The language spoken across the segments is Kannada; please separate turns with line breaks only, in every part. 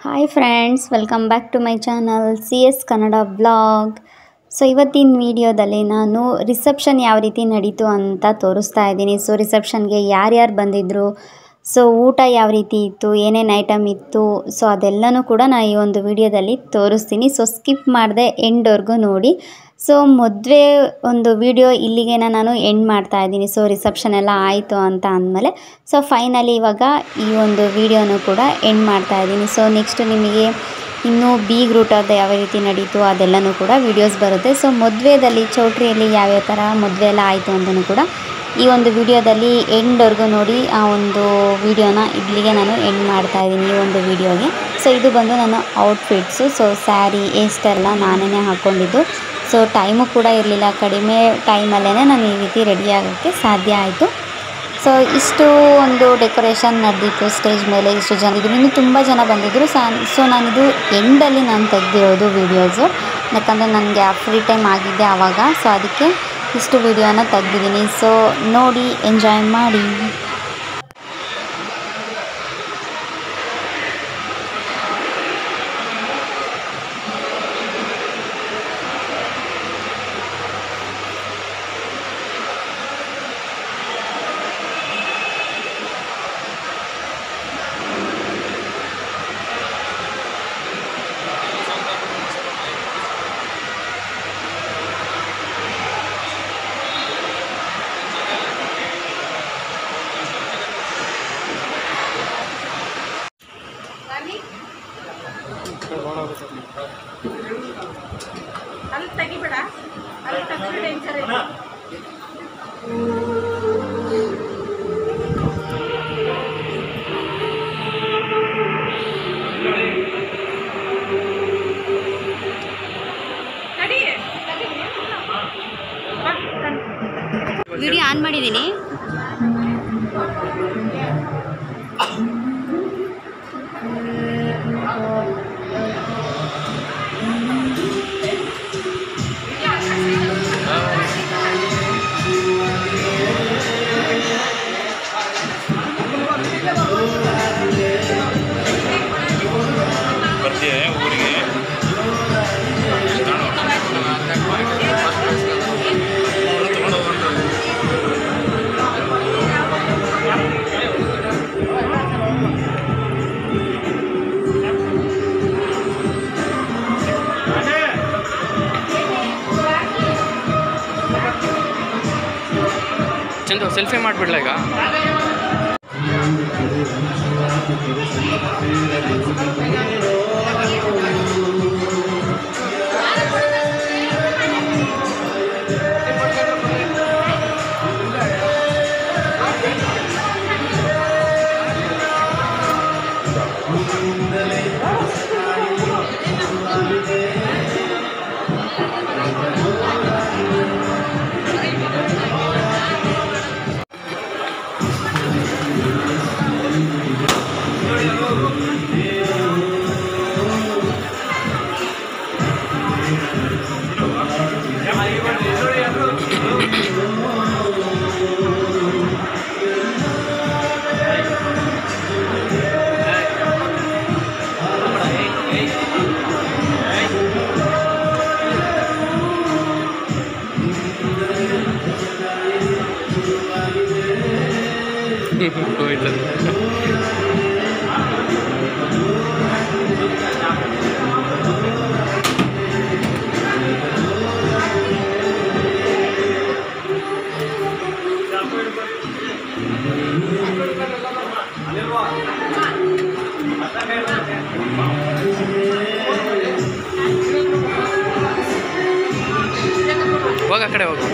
Hi friends welcome back to my channel C S Kannada blog so ಇವತ್ತಿನ ವಿಡಿಯೋದಲ್ಲಿ ನಾನು ರಿಸೆಪ್ಷನ್ ಯಾವ ರೀತಿ ನಡೀತು ಅಂತ ತೋರಿಸ್ತಾ ಇದ್ದೀನಿ. ಸೊ ರಿಸೆಪ್ಷನ್ಗೆ ಯಾರ್ಯಾರು ಬಂದಿದ್ದರು ಸೊ ಊಟ ಯಾವ ರೀತಿ ಇತ್ತು, ಏನೇನು ಐಟಮ್ ಇತ್ತು ಸೊ ಅದೆಲ್ಲನೂ ಕೂಡ ನಾನು ಈ ಒಂದು ವಿಡಿಯೋದಲ್ಲಿ ತೋರಿಸ್ತೀನಿ. ಸೊ ಸ್ಕಿಪ್ ಮಾಡದೆ ಎಂಡ್ವರೆಗೂ ನೋಡಿ. ಸೊ ಮದುವೆ ಒಂದು ವಿಡಿಯೋ ಇಲ್ಲಿಗೆ ನಾನು ಎಂಡ್ ಮಾಡ್ತಾ ಇದ್ದೀನಿ. ಸೊ ರಿಸೆಪ್ಷನ್ ಎಲ್ಲ ಆಯಿತು ಅಂತ ಅಂದಮೇಲೆ ಸೊ ಫೈನಲಿ ಇವಾಗ ಈ ಒಂದು ವಿಡಿಯೋನು ಕೂಡ ಎಂಡ್ ಮಾಡ್ತಾ ಇದ್ದೀನಿ. ಸೊ ನೆಕ್ಸ್ಟ್ ನಿಮಗೆ ಇನ್ನೂ ಬೀಗ್ ರೂಟದ್ದು ಯಾವ ರೀತಿ ನಡೀತು ಅದೆಲ್ಲನೂ ಕೂಡ ವೀಡಿಯೋಸ್ ಬರುತ್ತೆ. ಸೊ ಮದುವೆದಲ್ಲಿ ಚೌಟ್ರಿಯಲ್ಲಿ ಯಾವ್ಯಾವ ಥರ ಮದುವೆ ಎಲ್ಲ ಆಯಿತು ಅಂತಲೂ ಕೂಡ ಈ ಒಂದು ವಿಡಿಯೋದಲ್ಲಿ ಎಂಡ್ವರೆಗೂ ನೋಡಿ ಆ ಒಂದು ವಿಡಿಯೋನ ಇಲ್ಲಿಗೆ ನಾನು ಎಂಡ್ ಮಾಡ್ತಾ ಇದ್ದೀನಿ ಈ ಒಂದು ವಿಡಿಯೋಗೆ ಸೊ ಇದು ಬಂದು ನನ್ನ ಔಟ್ಫಿಟ್ಸು ಸೊ ಸ್ಯಾರಿ ಏಸ್ಟೆಲ್ಲ ನಾನೇ ಹಾಕ್ಕೊಂಡಿದ್ದು ಸೊ ಟೈಮು ಕೂಡ ಇರಲಿಲ್ಲ. ಕಡಿಮೆ ಟೈಮಲ್ಲೇ ನಾನು ಈ ರೀತಿ ರೆಡಿ ಆಗೋಕ್ಕೆ ಸಾಧ್ಯ ಆಯಿತು. ಸೊ ಇಷ್ಟು ಒಂದು ಡೆಕೋರೇಷನ್ ನಡೆದಿತ್ತು ಸ್ಟೇಜ್ ಮೇಲೆ ಇಷ್ಟು ಜನ ಇದ್ರು. ಇನ್ನೂ ತುಂಬ ಜನ ಬಂದಿದ್ದರು ಸಾ ಸೊ ನಾನಿದು ಎಂಡಲ್ಲಿ ನಾನು ತೆಗೆದಿರೋದು ವೀಡಿಯೋಸು ಯಾಕಂದರೆ ನನಗೆ ಫ್ರೀ ಟೈಮ್ ಆಗಿದ್ದೆ ಆವಾಗ. ಸೊ ಅದಕ್ಕೆ ಇಷ್ಟು ವೀಡಿಯೋನ ತೆಗ್ದಿದ್ದೀನಿ. ಸೊ ನೋಡಿ ಎಂಜಾಯ್ ಮಾಡಿ.
ಹೋಯ್ತು ಹೋಗ. ಆ ಕಡೆ ಹೋಗು.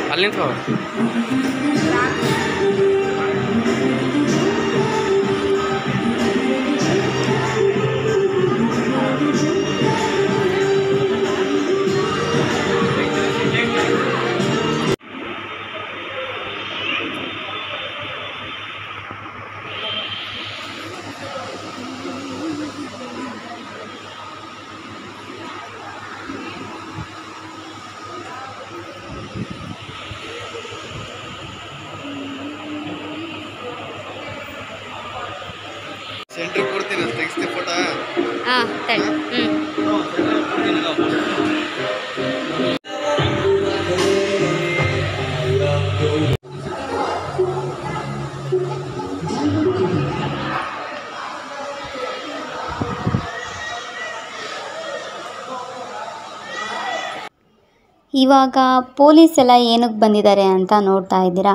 ಇವಾಗ ಪೊಲೀಸ್ ಎಲ್ಲ ಏನಕ್ಕೆ ಬಂದಿದ್ದಾರೆ ಅಂತ ನೋಡ್ತಾ ಇದ್ದೀರಾ?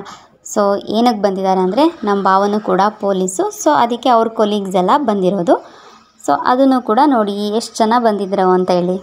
ಸೊ ಏನಕ್ಕೆ ಬಂದಿದ್ದಾರೆ ಅಂದರೆ ನಮ್ಮ ಭಾವನೂ ಕೂಡ ಪೊಲೀಸು. ಸೊ ಅದಕ್ಕೆ ಅವ್ರ ಕೊಲೀಗ್ಸ್ ಎಲ್ಲ ಬಂದಿರೋದು. ಸೊ ಅದನ್ನು ಕೂಡ ನೋಡಿ, ಎಷ್ಟು ಜನ ಬಂದಿದ್ರು ಅಂತ ಹೇಳಿ.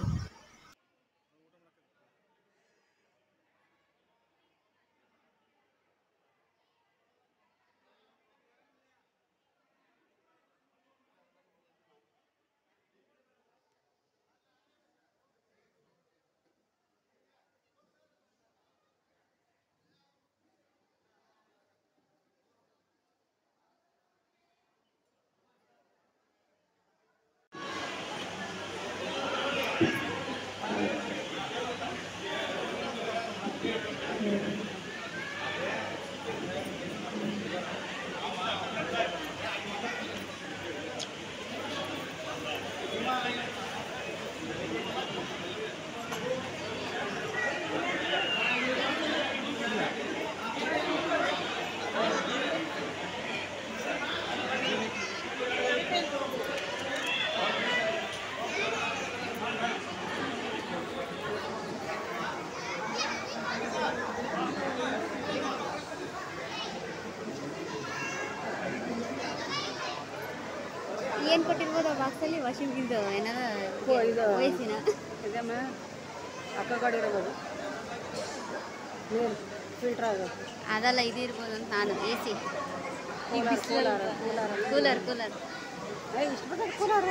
ವಾಷಿಂಗ್ ಇದು ಏನಾರ
ಇದು
ವಯಸ್ಸಿನ
ಇದಮ್ಮ ಅಕ್ಕ ಗಾಡಿ ಇರ್ಬೋದು. ನೀರು ಫಿಲ್ಟರ್ ಆಗೋದು
ಅದಲ್ಲ ಇದು ಇರ್ಬೋದು ಅಂತ ನಾನು A C.
Cooler cooler cooler ಇಷ್ಟು ಬರ್ತದೆ ಕೂಲರ್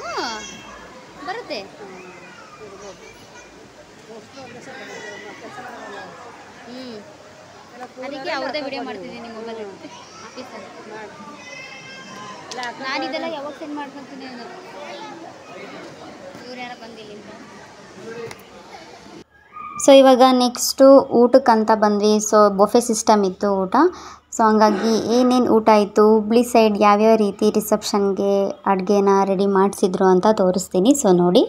ಹಾಂ ಬರುತ್ತೆ. ಹ್ಞೂ ಅದಕ್ಕೆ ಅವ್ರದ್ದೇ ವಿಡಿಯೋ ಮಾಡ್ತಿದ್ದೀನಿ ಮೊಬೈಲ್ ಆಫೀಸಲ್ಲಿ ನಾನು ಇದೆಲ್ಲ ಯಾವಾಗ ಸೆಂಡ್ ಮಾಡ್ಕೊತೀನಿ ಸೊ ಇವಾಗ ನೆಕ್ಸ್ಟು ಊಟಕ್ಕಂತ ಬಂದ್ವಿ. ಸೊ ಬೊಫೆ ಸಿಸ್ಟಮ್ ಇತ್ತು ಊಟ. ಸೊ ಹಂಗಾಗಿ ಏನೇನು ಊಟ ಇತ್ತು ಹುಬ್ಳಿ ಸೈಡ್ ಯಾವ್ಯಾವ ರೀತಿ ರಿಸೆಪ್ಷನ್ಗೆ ಅಡುಗೆನ ರೆಡಿ ಮಾಡಿಸಿದ್ರು ಅಂತ ತೋರಿಸ್ತೀನಿ. ಸೊ ನೋಡಿ.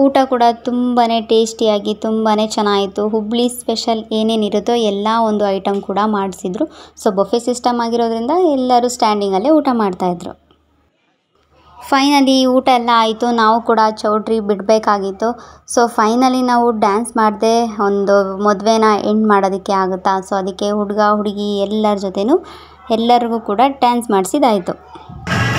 ಊಟ ಕೂಡ ತುಂಬಾ ಟೇಸ್ಟಿಯಾಗಿ ತುಂಬಾ ಚೆನ್ನಾಗಿತ್ತು ಹುಬ್ಳಿ ಸ್ಪೆಷಲ್ ಏನೇನಿರುತ್ತೋ ಎಲ್ಲ ಒಂದು ಐಟಮ್ ಕೂಡ ಮಾಡಿಸಿದ್ರು. ಸೊ, ಬೊಫೆ ಸಿಸ್ಟಮ್ ಆಗಿರೋದ್ರಿಂದ ಎಲ್ಲರೂ ಸ್ಟ್ಯಾಂಡಿಂಗಲ್ಲೇ ಊಟ ಮಾಡ್ತಾಯಿದ್ರು ಫೈನಲಿ ಊಟ ಎಲ್ಲ ಆಯಿತು. ನಾವು ಕೂಡ ಚೌಟ್ರಿ ಬಿಡಬೇಕಾಗಿತ್ತು. ಸೊ, ಫೈನಲಿ ನಾವು ಡ್ಯಾನ್ಸ್ ಮಾಡದೆ ಒಂದು ಮದುವೆನ ಎಂಡ್ ಮಾಡೋದಕ್ಕೆ ಆಗುತ್ತಾ? ಸೊ, ಅದಕ್ಕೆ ಹುಡುಗ, ಹುಡುಗಿ ಎಲ್ಲರ ಜೊತೆನೂ ಎಲ್ಲರಿಗೂ ಕೂಡ ಡ್ಯಾನ್ಸ್ ಮಾಡಿಸಿದಾಯಿತು ಿ.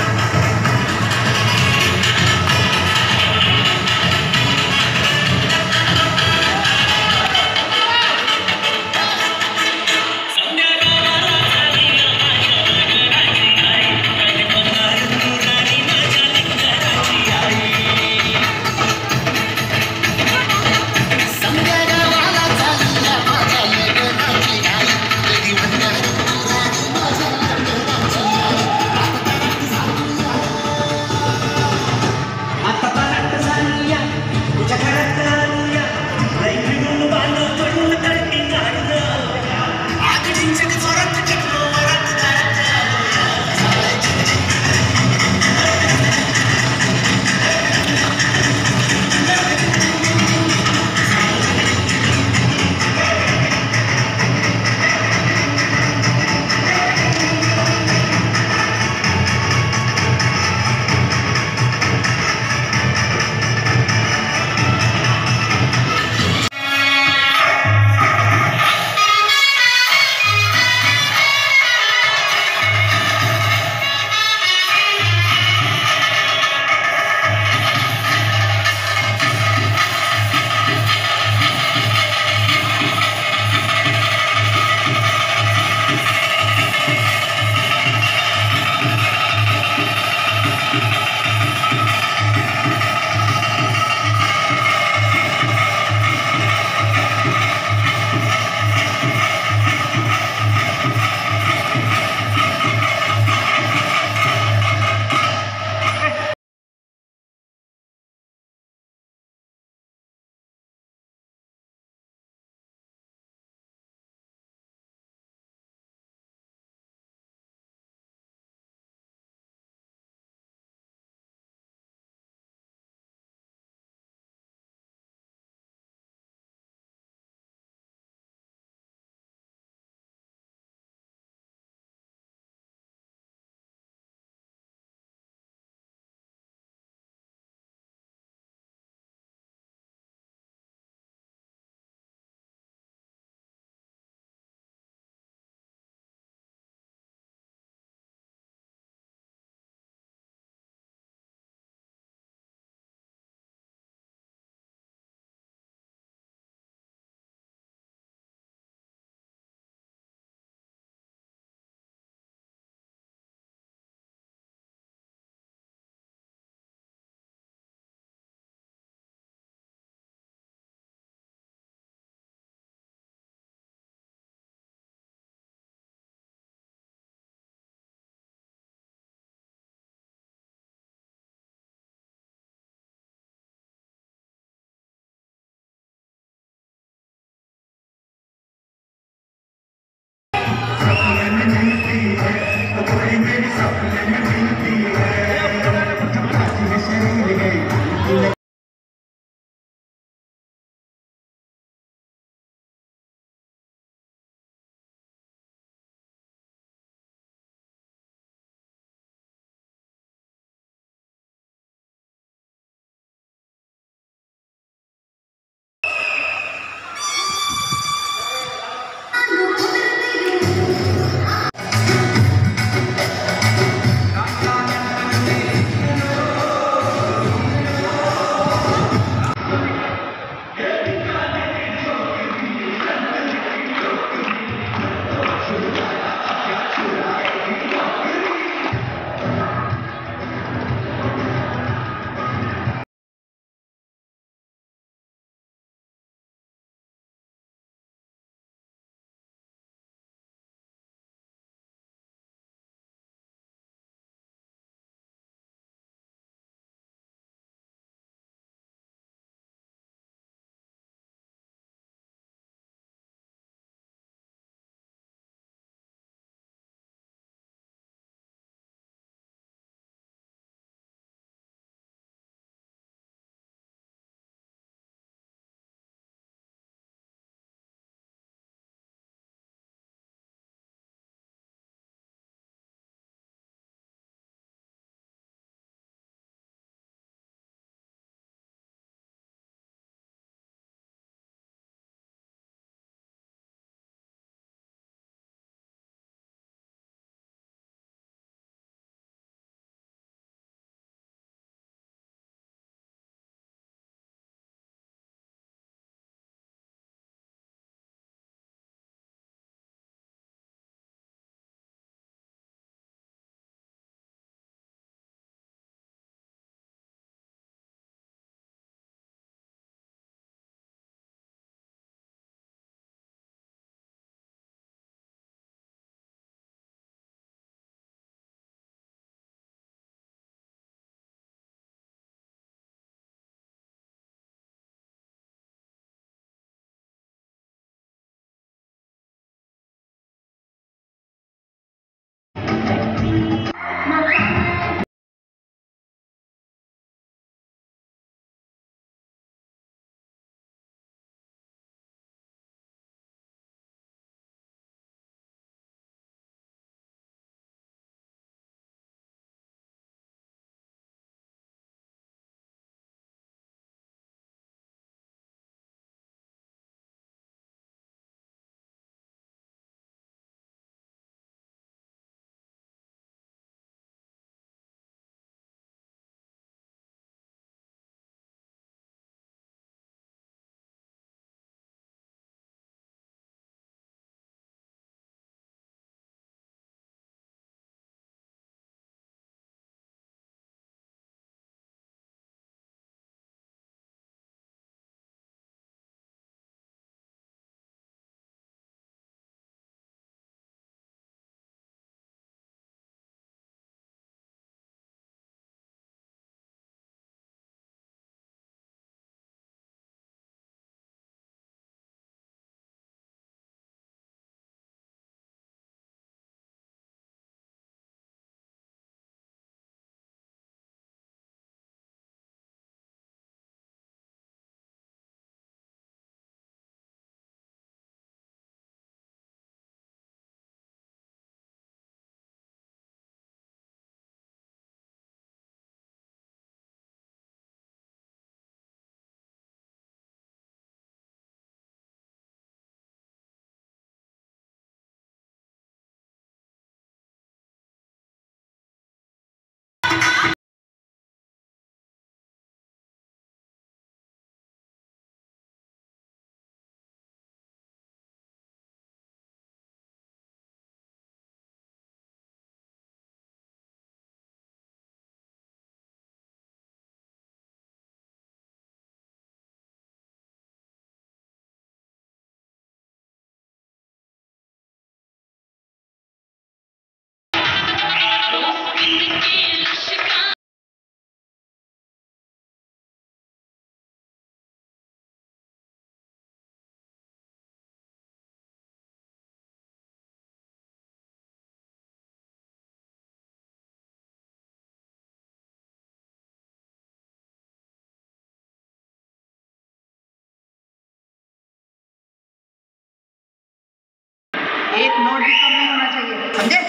एक नोट भी कम नहीं होना चाहिए। समझे?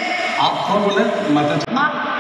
आप कौन बोले माता
माँ।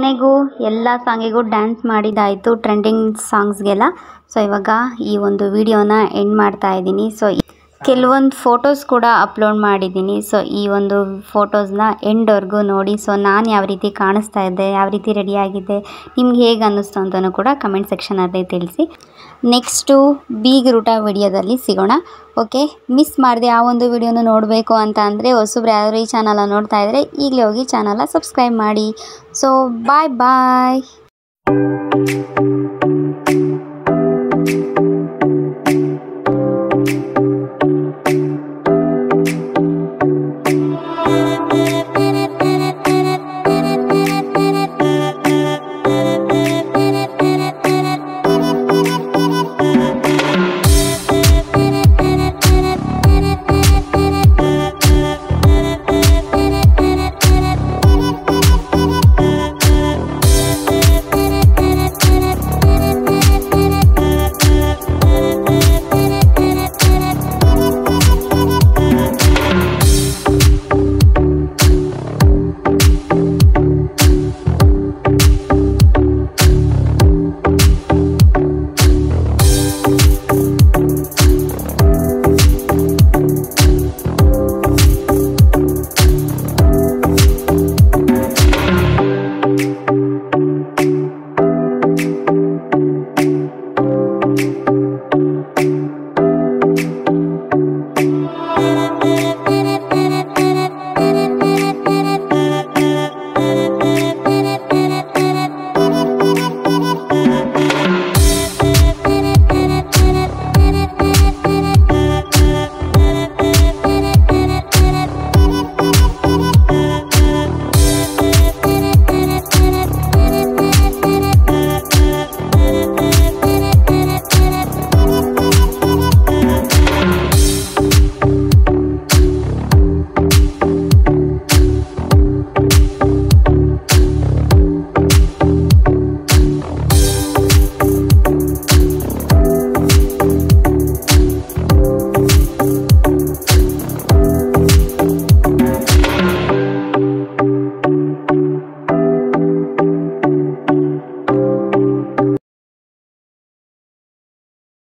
ಕೊನೆಗೂ ಎಲ್ಲ ಸಾಂಗಿಗೂ ಡ್ಯಾನ್ಸ್ ಮಾಡಿದ್ದಾಯಿತು ಟ್ರೆಂಡಿಂಗ್ ಸಾಂಗ್ಸ್ಗೆಲ್ಲ ಸೊ ಇವಾಗ ಈ ಒಂದು ವಿಡಿಯೋನ ಎಂಡ್ ಮಾಡ್ತಾ ಇದ್ದೀನಿ. ಸೊ ಕೆಲವೊಂದು ಫೋಟೋಸ್ ಕೂಡ ಅಪ್ಲೋಡ್ ಮಾಡಿದ್ದೀನಿ. ಸೊ ಈ ಒಂದು ಫೋಟೋಸ್ನ ಎಂಡ್ವರೆಗೂ ನೋಡಿ. ಸೊ ನಾನು ಯಾವ ರೀತಿ ಕಾಣಿಸ್ತಾ ಇದ್ದೆ, ಯಾವ ರೀತಿ ರೆಡಿಯಾಗಿದ್ದೆ ನಿಮ್ಗೆ ಹೇಗೆ ಅನ್ನಿಸ್ತು ಅಂತಲೂ ಕೂಡ ಕಮೆಂಟ್ ಸೆಕ್ಷನಲ್ಲಿ ತಿಳಿಸಿ. ನೆಕ್ಸ್ಟು ಬೀಗ್ ರೂಟ ವಿಡಿಯೋದಲ್ಲಿ ಸಿಗೋಣ. ಓಕೆ ಮಿಸ್ ಮಾಡಿದೆ ಆ ಒಂದು ವಿಡಿಯೋನು ನೋಡಬೇಕು ಅಂತ ಅಂದರೆ ಹೊಸಬ್ರು ಯಾರು ಈ ಚಾನಲ ನೋಡ್ತಾ ಇದ್ದರೆ ಈಗಲೇ ಹೋಗಿ ಚಾನಲ ಸಬ್ಸ್ಕ್ರೈಬ್ ಮಾಡಿ. So bye bye